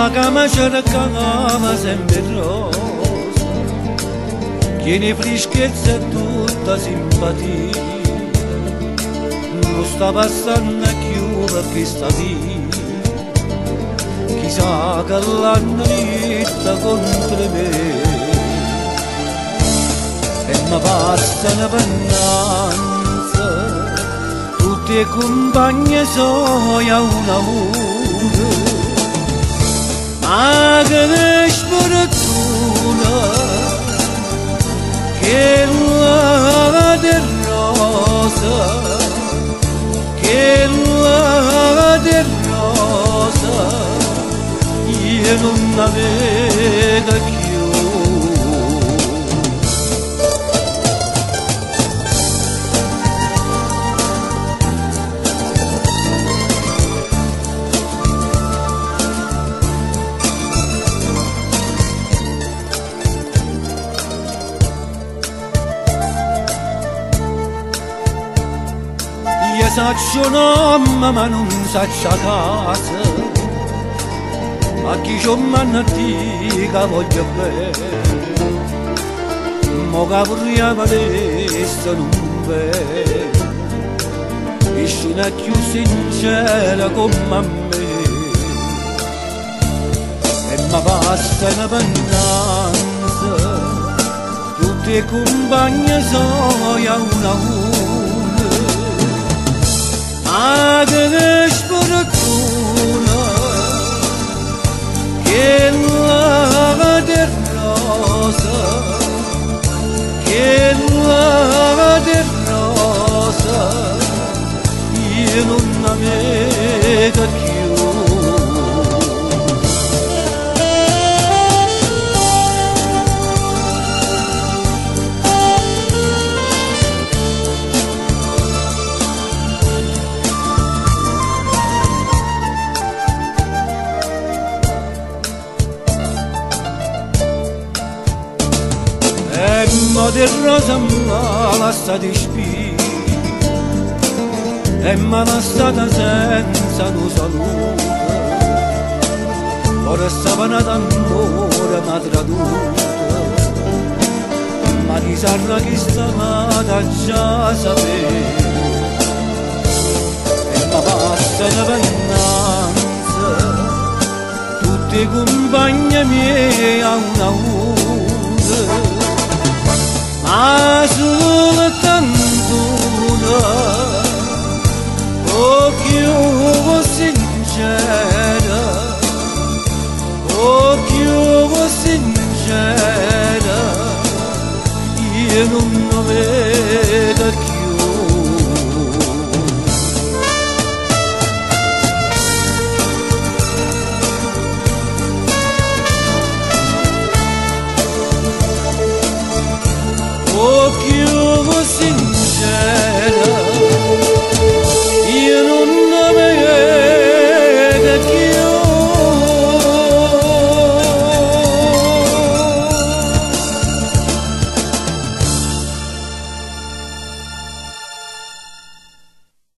la cama cercava sempre rosa, tiene freschezza e tutta simpatia, non sta passando più perché sta via, chissà che l'hanno ritta contro me, e mi passa una pennanza, tutti i compagni sono a un amore, ma che ne sfortuna che la del rosa che la del rosa io non la Io saccio nome ma non saccio casa A chi c'ho mannatica voglio bene. Mo vorrei valesse non vede Nessuno è più sincera come me. E mi basta una pennanza Tutti i compagni sono a una non la vedo più Emma del rosa ma sta di la stata senza lo saluto. Ora stava nata d'amore ma traduta. Ma di sarna chi stava già sapere Emma basta una pennanza Tutti i compagni miei a una ma soltanto Hùng